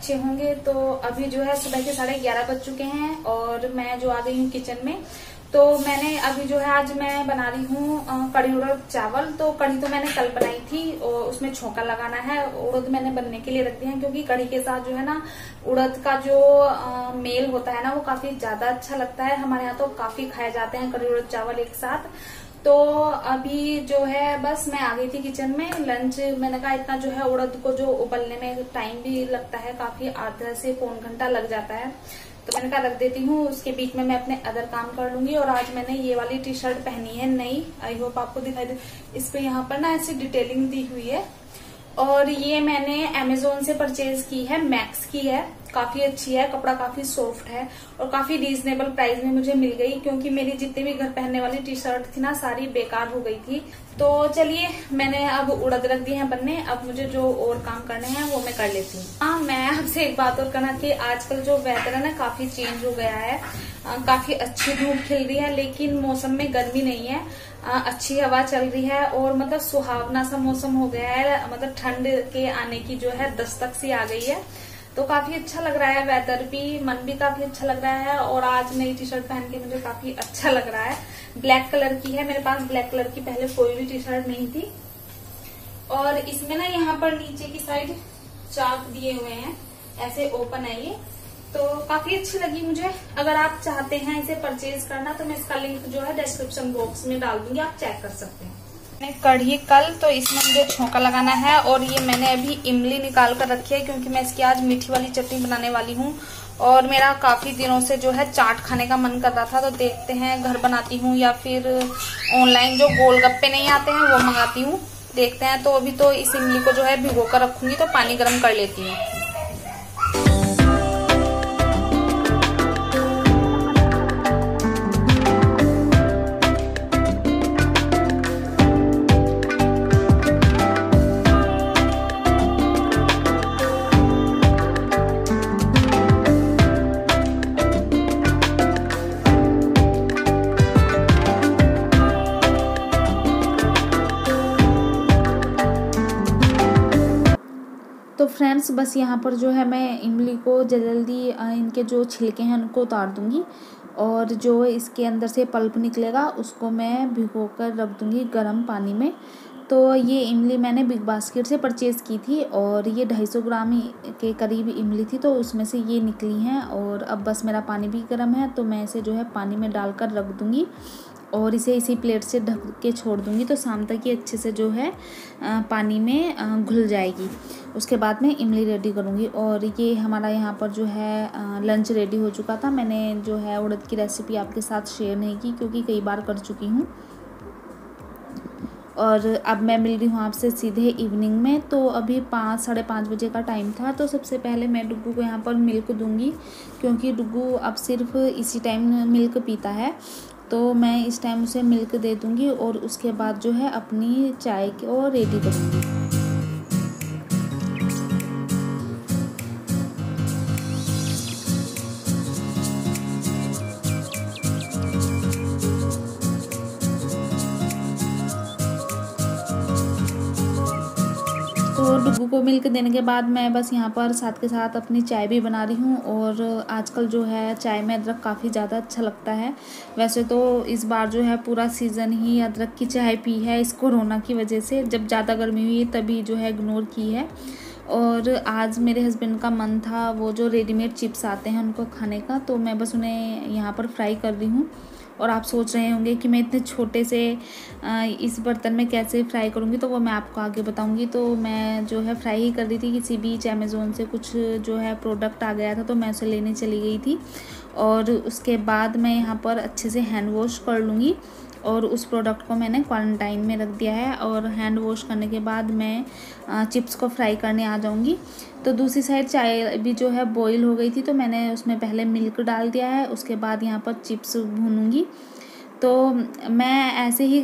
अच्छे होंगे। तो अभी जो है सुबह के साढ़े ग्यारह बज चुके हैं और मैं जो आ गई हूँ किचन में। तो मैंने अभी जो है आज मैं बना रही हूँ कड़ी उड़द चावल। तो कड़ी तो मैंने कल बनाई थी और उसमें छोंका लगाना है। उड़द मैंने बनने के लिए रख दिया है क्योंकि कड़ी के साथ जो है ना उड़द का जो आ, मेल होता है ना वो काफ़ी ज़्यादा अच्छा लगता है। हमारे यहाँ तो काफ़ी खाए जाते हैं कड़ी उड़द चावल एक साथ। तो अभी जो है, बस मैं आ गई थी किचन में लंच मैंने कहा इतना जो है उड़द को जो उबलने में टाइम भी लगता है, काफ़ी आधा से पौन घंटा लग जाता है। तो मैंने कहा रख देती हूँ, उसके बीच में मैं अपने अदर काम कर लूँगी और आज मैंने ये वाली टी शर्ट पहनी है नई। आई होप आपको दिखाई दे इस पे यहाँ पर ना ऐसी डिटेलिंग दी हुई है। और ये मैंने अमेजोन से परचेज की है मैक्स की है। काफ़ी अच्छी है कपड़ा काफ़ी सॉफ्ट है और काफ़ी रीजनेबल प्राइस में मुझे मिल गई क्योंकि मेरी जितनी भी घर पहनने वाली टी शर्ट थी ना सारी बेकार हो गई थी। तो चलिए मैंने अब उड़द रख दी है बनने अब मुझे जो और काम करने हैं वो मैं कर लेती हूँ। हाँ मैं आपसे एक बात और करना कि आजकल जो वेदर है ना काफ़ी चेंज हो गया है। आ, काफ़ी अच्छी धूप खिल रही है लेकिन मौसम में गर्मी नहीं है। आ, अच्छी हवा चल रही है और मतलब सुहावना सा मौसम हो गया है। मतलब ठंड के आने की जो है दस्तक सी आ गई है। तो काफ़ी अच्छा लग रहा है वेदर भी, मन भी काफ़ी अच्छा लग रहा है और आज नई टी शर्ट पहन के मुझे काफ़ी अच्छा लग रहा है। ब्लैक कलर की है, मेरे पास ब्लैक कलर की पहले कोई भी टी शर्ट नहीं थी। और इसमें ना यहाँ पर नीचे की साइड चाक दिए हुए हैं, ऐसे ओपन है ये। तो काफ़ी अच्छी लगी मुझे। अगर आप चाहते हैं इसे परचेज करना तो मैं इसका लिंक जो है डिस्क्रिप्शन बॉक्स में डाल दूँगी, आप चेक कर सकते हैं। मैंने कढ़ी कल तो इसमें मुझे छोंका लगाना है और ये मैंने अभी इमली निकाल कर रखी है क्योंकि मैं इसकी आज मीठी वाली चटनी बनाने वाली हूँ। और मेरा काफ़ी दिनों से जो है चाट खाने का मन कर रहा था तो देखते हैं घर बनाती हूँ या फिर ऑनलाइन जो गोलगप्पे नहीं आते हैं वो मंगाती हूँ। देखते हैं तो अभी तो इस इमली को जो है भिगो कर रखूँगी तो पानी गर्म कर लेती हूँ। बस यहाँ पर जो है मैं इमली को जल्दी इनके जो छिलके हैं उनको उतार दूँगी और जो इसके अंदर से पल्प निकलेगा उसको मैं भिगो कर रख दूँगी गर्म पानी में। तो ये इमली मैंने बिग बास्केट से परचेज़ की थी और ये ढाई सौ ग्राम के करीब इमली थी तो उसमें से ये निकली हैं और अब बस मेरा पानी भी गर्म है तो मैं इसे जो है पानी में डालकर रख दूँगी। और इसे इसी प्लेट से ढक के छोड़ दूँगी तो शाम तक ये अच्छे से जो है पानी में घुल जाएगी। उसके बाद में इमली रेडी करूँगी और ये हमारा यहाँ पर जो है लंच रेडी हो चुका था। मैंने जो है उड़द की रेसिपी आपके साथ शेयर नहीं की क्योंकि कई बार कर चुकी हूँ। और अब मैं मिल रही हूँ आपसे सीधे इवनिंग में तो अभी पाँच, साढ़े पाँच बजे का टाइम था तो सबसे पहले मैं डुग्गू को यहाँ पर मिल्क दूँगी क्योंकि डुग्गू अब सिर्फ़ इसी टाइम मिल्क पीता है। तो मैं इस टाइम उसे मिल्क दे दूँगी और उसके बाद जो है अपनी चाय को रेडी करूँगी। डुगू को मिल्क देने के बाद मैं बस यहाँ पर साथ के साथ अपनी चाय भी बना रही हूँ और आजकल जो है चाय में अदरक काफ़ी ज़्यादा अच्छा लगता है। वैसे तो इस बार जो है पूरा सीज़न ही अदरक की चाय पी है इस कोरोना की वजह से। जब ज़्यादा गर्मी हुई तभी जो है इग्नोर की है। और आज मेरे हस्बैंड का मन था वो जो रेडीमेड चिप्स आते हैं उनको खाने का तो मैं बस उन्हें यहाँ पर फ्राई कर रही हूँ। और आप सोच रहे होंगे कि मैं इतने छोटे से इस बर्तन में कैसे फ्राई करूँगी तो वो मैं आपको आगे बताऊँगी। तो मैं जो है फ्राई ही कर रही थी, किसी बीच अमेज़ोन से कुछ जो है प्रोडक्ट आ गया था तो मैं उसे लेने चली गई थी। और उसके बाद मैं यहाँ पर अच्छे से हैंड वॉश कर लूँगी। और उस प्रोडक्ट को मैंने क्वारंटाइन में रख दिया है और हैंड वॉश करने के बाद मैं चिप्स को फ्राई करने आ जाऊँगी। तो दूसरी साइड चाय भी जो है बॉईल हो गई थी तो मैंने उसमें पहले मिल्क डाल दिया है, उसके बाद यहाँ पर चिप्स भूनूँगी। तो मैं ऐसे ही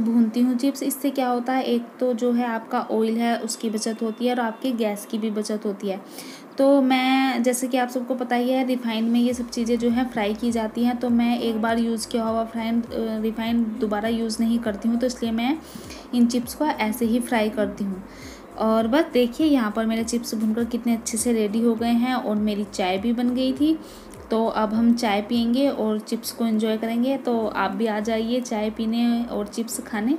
भूनती हूँ चिप्स इससे क्या होता है, एक तो जो है आपका ऑयल है, उसकी बचत होती है और आपकी गैस की भी बचत होती है। तो मैं, जैसे कि आप सबको पता ही है, रिफ़ाइंड में ये सब चीज़ें जो हैं, फ्राई की जाती हैं तो मैं एक बार यूज़ किया हुआ फ्राइन रिफ़ाइंड दोबारा यूज़ नहीं करती हूँ तो इसलिए मैं इन चिप्स को ऐसे ही फ्राई करती हूँ। और बस देखिए, यहाँ पर मेरे चिप्स भुनकर कितने अच्छे से रेडी हो गए हैं और मेरी चाय भी बन गई थी। तो अब हम चाय पियेंगे और चिप्स को एंजॉय करेंगे तो आप भी आ जाइए चाय पीने और चिप्स खाने।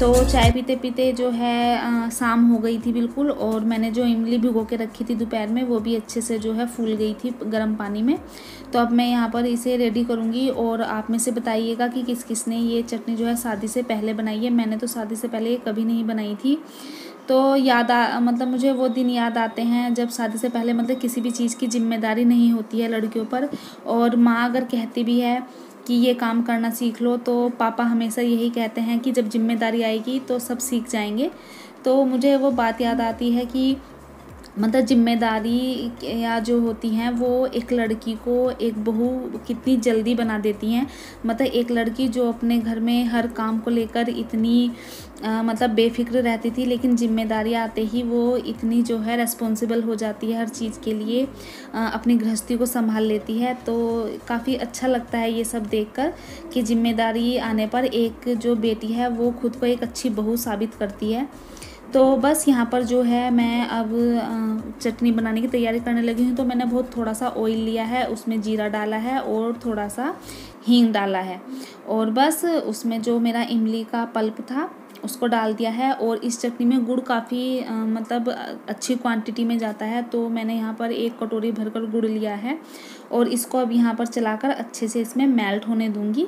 तो चाय पीते पीते जो है शाम हो गई थी बिल्कुल और मैंने जो इमली भिगो के रखी थी दोपहर में, वो भी अच्छे से जो है फूल गई थी गर्म पानी में। तो अब मैं यहाँ पर इसे रेडी करूँगी और आप में से बताइएगा कि किस किस ने ये चटनी जो है शादी से पहले बनाई है। मैंने तो शादी से पहले कभी नहीं बनाई थी। तो याद आ मतलब मुझे वो दिन याद आते हैं जब शादी से पहले मतलब किसी भी चीज़ की ज़िम्मेदारी नहीं होती है लड़कियों पर और माँ अगर कहती भी है कि ये काम करना सीख लो तो पापा हमेशा यही कहते हैं कि जब ज़िम्मेदारी आएगी तो सब सीख जाएँगे। तो मुझे वो बात याद आती है कि मतलब ज़िम्मेदारी या जो होती हैं वो एक लड़की को एक बहू कितनी जल्दी बना देती हैं। मतलब एक लड़की जो अपने घर में हर काम को लेकर इतनी आ, मतलब बेफिक्र रहती थी लेकिन ज़िम्मेदारी आते ही वो इतनी जो है रेस्पॉन्सिबल हो जाती है हर चीज़ के लिए आ, अपनी गृहस्थी को संभाल लेती है। तो काफ़ी अच्छा लगता है ये सब देखकर कि ज़िम्मेदारी आने पर एक जो बेटी है वो खुद को एक अच्छी बहू साबित करती है। तो बस यहाँ पर जो है मैं अब चटनी बनाने की तैयारी करने लगी हूँ। तो मैंने बहुत थोड़ा सा ऑयल लिया है, उसमें जीरा डाला है और थोड़ा सा हींग डाला है। और बस उसमें जो मेरा इमली का पल्प था, उसको डाल दिया है और इस चटनी में गुड़ काफ़ी मतलब अच्छी क्वांटिटी में जाता है। तो मैंने यहाँ पर एक कटोरी भरकर गुड़ लिया है और इसको अब यहाँ पर चलाकर अच्छे से इसमें मेल्ट होने दूँगी।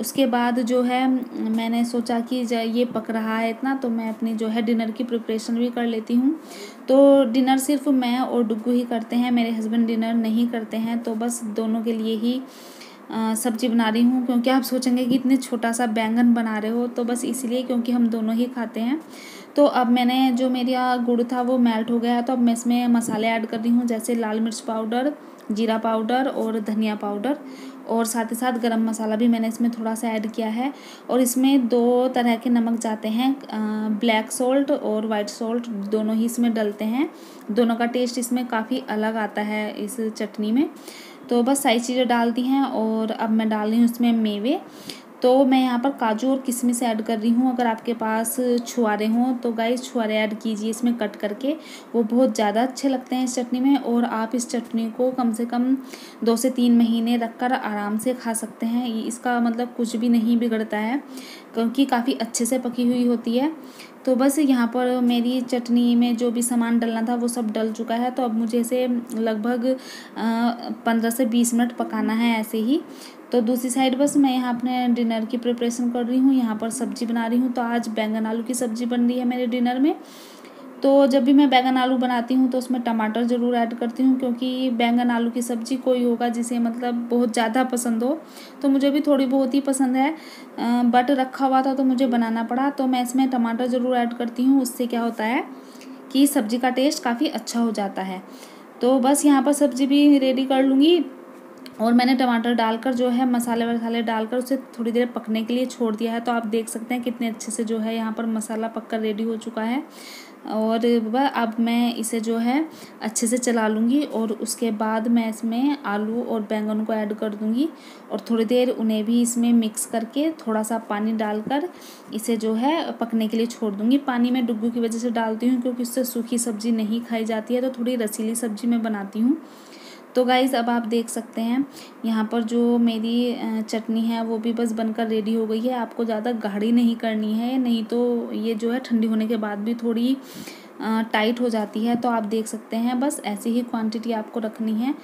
उसके बाद जो है, मैंने सोचा कि ये पक रहा है इतना तो मैं अपनी जो है डिनर की प्रिपरेशन भी कर लेती हूँ। तो डिनर सिर्फ़ मैं और डुग्गू ही करते हैं, मेरे हस्बैंड डिनर नहीं करते हैं तो बस दोनों के लिए ही सब्ज़ी बना रही हूँ, क्योंकि आप सोचेंगे कि इतने छोटा सा बैंगन बना रहे हो तो बस इसलिए क्योंकि हम दोनों ही खाते हैं। तो अब मैंने जो मेरा गुड़ था वो मेल्ट हो गया तो अब मैं इसमें मसाले ऐड कर रही हूँ, जैसे लाल मिर्च पाउडर, जीरा पाउडर और धनिया पाउडर। और साथ ही साथ गरम मसाला भी मैंने इसमें थोड़ा सा ऐड किया है और इसमें दो तरह के नमक जाते हैं ब्लैक सोल्ट और वाइट सोल्ट दोनों ही इसमें डलते हैं। दोनों का टेस्ट इसमें काफ़ी अलग आता है इस चटनी में। तो बस सारी चीज़ें डालती हैं और अब मैं डाल रही हूँ इसमें मेवे। तो मैं यहाँ पर काजू और किशमिश ऐड कर रही हूँ। अगर आपके पास छुआरे हों तो गाइस छुआरे ऐड कीजिए इसमें कट करके। वो बहुत ज़्यादा अच्छे लगते हैं इस चटनी में और आप इस चटनी को कम से कम दो से तीन महीने रख कर आराम से खा सकते हैं। इसका मतलब कुछ भी नहीं बिगड़ता है, क्योंकि काफ़ी अच्छे से पकी हुई होती है। तो बस यहाँ पर मेरी चटनी में जो भी सामान डलना था वो सब डल चुका है। तो अब मुझे इसे लगभग पंद्रह से बीस मिनट पकाना है ऐसे ही। तो दूसरी साइड बस मैं यहाँ अपने डिनर की प्रिपरेशन कर रही हूँ, यहाँ पर सब्ज़ी बना रही हूँ। तो आज बैंगन आलू की सब्ज़ी बन रही है मेरे डिनर में। तो जब भी मैं बैंगन आलू बनाती हूँ तो उसमें टमाटर ज़रूर ऐड करती हूँ, क्योंकि बैंगन आलू की सब्ज़ी कोई होगा जिसे मतलब बहुत ज़्यादा पसंद हो। तो मुझे भी थोड़ी बहुत ही पसंद है। बट रखा हुआ था तो मुझे बनाना पड़ा। तो मैं इसमें टमाटर ज़रूर ऐड करती हूँ। उससे क्या होता है कि सब्ज़ी का टेस्ट काफ़ी अच्छा हो जाता है। तो बस यहाँ पर सब्ज़ी भी रेडी कर लूँगी। और मैंने टमाटर डालकर जो है, मसाले वसाले डालकर उसे थोड़ी देर पकने के लिए छोड़ दिया है। तो आप देख सकते हैं कितने अच्छे से जो है यहाँ पर मसाला पककर रेडी हो चुका है। और अब मैं इसे जो है अच्छे से चला लूँगी और उसके बाद मैं इसमें आलू और बैंगन को ऐड कर दूँगी और थोड़ी देर उन्हें भी इसमें मिक्स करके थोड़ा सा पानी डालकर इसे जो है पकने के लिए छोड़ दूँगी। पानी मैं डुग्गू की वजह से डालती हूँ क्योंकि उससे सूखी सब्ज़ी नहीं खाई जाती है तो थोड़ी रसीली सब्ज़ी मैं बनाती हूँ। तो गाइज़ अब आप देख सकते हैं, यहाँ पर जो मेरी चटनी है, वो भी बस बनकर रेडी हो गई है। आपको ज़्यादा गाढ़ी नहीं करनी है, नहीं तो ये जो है ठंडी होने के बाद भी थोड़ी टाइट हो जाती है। तो आप देख सकते हैं, बस ऐसी ही क्वांटिटी आपको रखनी है।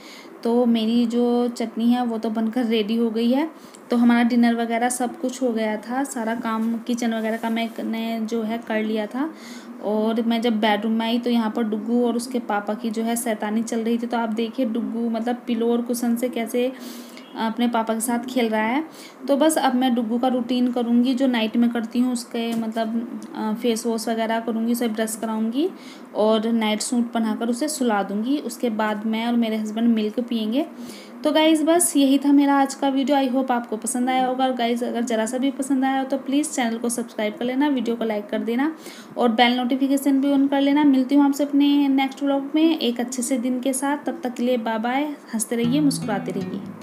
तो मेरी जो चटनी है, वो तो बनकर रेडी हो गई है। तो हमारा डिनर वगैरह सब कुछ हो गया था। सारा काम किचन वगैरह का मैंने जो है कर लिया था। और मैं जब बेडरूम में आई तो यहाँ पर डुग्गू और उसके पापा की जो है सैतानी चल रही थी। तो आप देखिए डुग्गू मतलब पिलो और कुशन से कैसे अपने पापा के साथ खेल रहा है। तो बस अब मैं डुग्गू का रूटीन करूँगी, जो नाइट में करती हूँ, उसके मतलब फेस वॉश वगैरह करूँगी, उसे ब्रश कराऊँगी और नाइट सूट पहनाकर उसे सुला दूँगी। उसके बाद मैं और मेरे हस्बैंड मिल्क पियेंगे। तो गाइज़ बस यही था मेरा आज का वीडियो आई होप आपको पसंद आया होगा। और गाइज़ अगर ज़रा सा भी पसंद आया हो तो प्लीज़ चैनल को सब्सक्राइब कर लेना वीडियो को लाइक कर देना और बेल नोटिफिकेशन भी ऑन कर लेना। मिलती हूँ आपसे अपने नेक्स्ट व्लॉग में एक अच्छे से दिन के साथ। तब तक के लिए बाय बाय हँसते रहिए, मुस्कुराते रहिए।